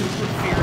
Isso.